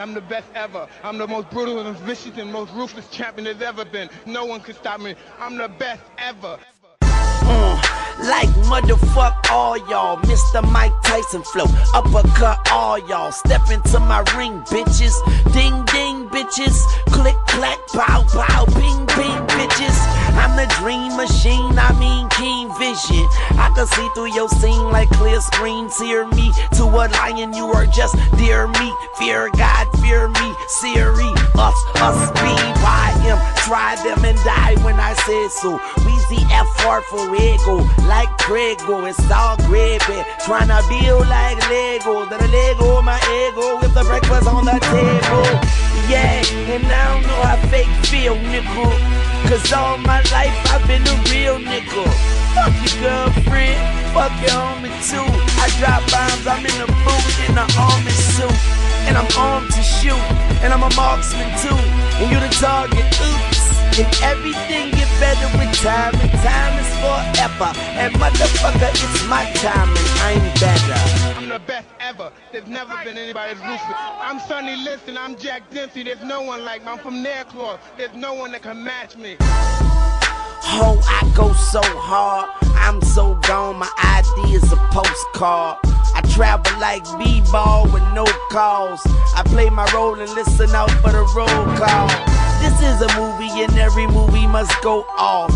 I'm the best ever. I'm the most brutal and vicious and most ruthless champion there's ever been. No one can stop me. I'm the best ever. Uh, like motherfuck all y'all, Mr. Mike Tyson flow, uppercut all y'all. Step into my ring, bitches. Ding ding, bitches. Click clack, pow pow, ping ping, bitches. I'm the dream machine. I mean keen vision. I can see through your scene like clear screen. Tear me to a lion. You are just dear me. Fear God, fear me. Siri, us, us, be, why him. Try them and die when I said so. We see F for ego, like Prego. It's all gravy. Tryna build like Lego. Then a Lego, my ego, with the breakfast on the table. Yeah, and I don't know how fake feel, nickel. Cause all my life I've been a real nickel. Fuck your girlfriend, fuck your homie too. I drop bombs, I'm in a boot in an army suit. And I'm armed to shoot, and I'm a marksman too. And you're the target, oops. And everything get better with time, and time is forever. And motherfucker, it's my time, and I'm better. I'm the best ever. There's never been anybody as ruthless. I'm Sonny Liston. I'm Jack Dempsey. There's no one like me. I'm from Nairclaw. There's no one that can match me. Oh, I go so hard. I'm so gone, my ID is a postcard. I travel like B-ball with no calls. I play my role and listen out for the roll call. This is a movie and every movie must go off.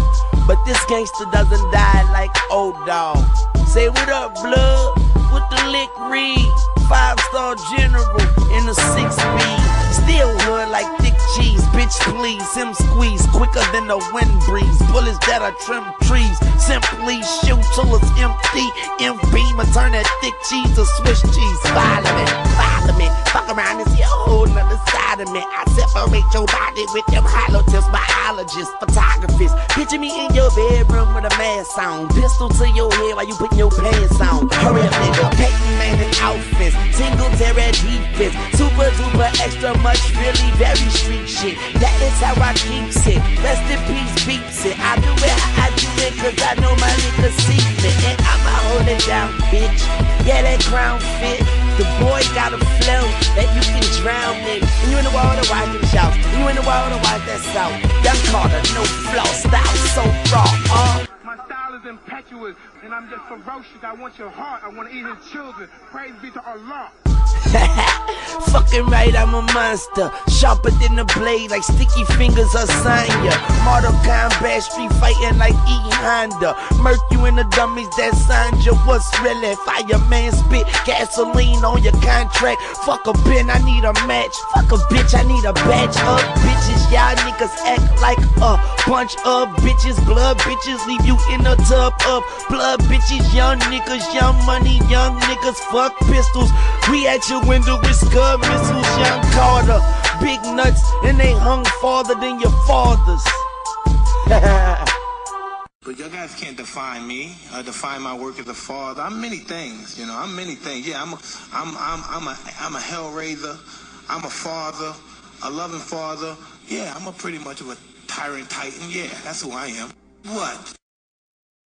But this gangster doesn't die like old dog. Say what up, blood? With the lick read. Five star general in a six speed. Still hood like thick cheese. Bitch, please. Him squeeze quicker than the wind breeze. Bullets that are trim trees. Simply shoot till it's empty. M beam and turn that thick cheese to Swiss cheese. Follow me, follow me. Fuck around and see a whole nother side of me. I separate your body with them hollow tips. Biologists, photographers. Picture me in your bedroom with a mask on. Pistol to your head while you putting your pants on. Hurry up, nigga. Peyton Manning outfits. Single terror defense. Super extra much, really very street shit. That is how I keep it. Rest in peace, beeps it. I do it how I do it, cause I know my nigga see me. And I'ma hold it down, bitch. Yeah, that crown fit. The boy got a flow that you can drown in. And you in the water, watch them shout. And you in the water, watch that south. Young Carter, no flaw, style so raw. Uh. My style is impetuous, and I'm just ferocious. I want your heart. I want to eat his children. Praise be to Allah. Fucking right, I'm a monster. Sharper than a blade, like sticky fingers assign ya. Mortal Kombat, street fighting like E Honda. Murk you in the dummies that signed you. What's really fireman spit gasoline on your contract? Fuck a bin, I need a match. Fuck a bitch, I need a batch of bitches. Y'all niggas act like a bunch of bitches. Blood bitches leave you in a tub of blood bitches. Young niggas, young money, young niggas. Fuck pistols. We at your window with scud missiles, young Carter. Big nuts, and they hung farther than your fathers. But you guys can't define me, uh, define my work as a father. I'm many things, you know. I'm many things. Yeah, I'm a, I'm, I'm, I'm a, I'm a hellraiser. I'm a father, a loving father. Yeah, I'm a pretty much of a tyrant titan. Yeah, that's who I am. What?